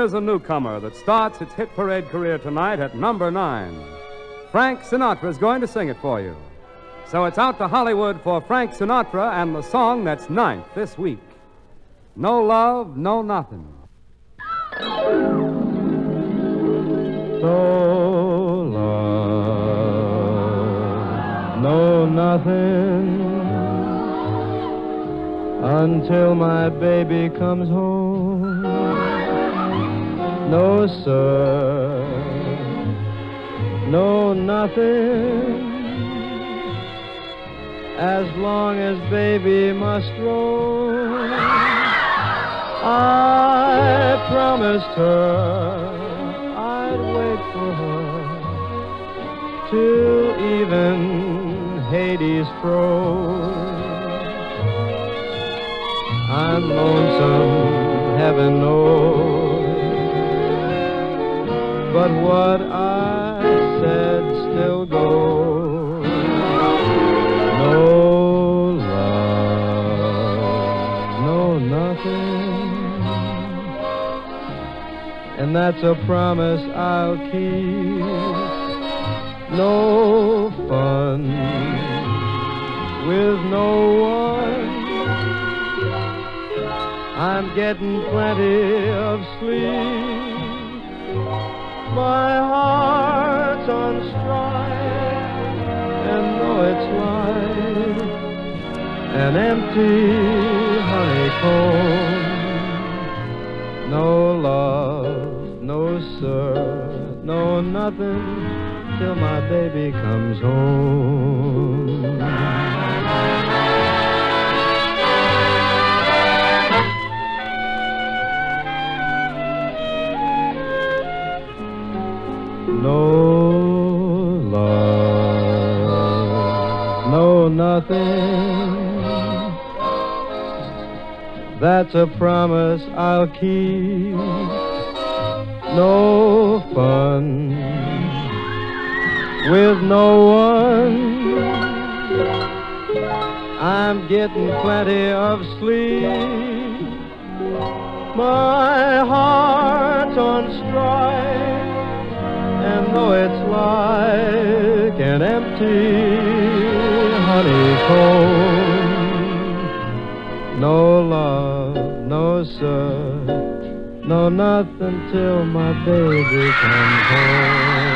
Here's a newcomer that starts its hit parade career tonight at number nine. Frank Sinatra is going to sing it for you. So it's out to Hollywood for Frank Sinatra and the song that's ninth this week. No love, no nothing. So love, no nothing until my baby comes home. No, sir, no, nothing. As long as baby must roam, I promised her I'd wait for her till even Hades froze. I'm lonesome, heaven knows. But what I said still goes. No love, no nothing. And that's a promise I'll keep. No fun with no one. I'm getting plenty of sleep. My heart's on strike, and though it's like an empty honeycomb, no love, no sir, no nothing till my baby comes home. No love, no nothing. That's a promise I'll keep. No fun with no one. I'm getting plenty of sleep. My heart's on strike. And though it's like an empty honeycomb, no love, no sir, no nothing till my baby comes home.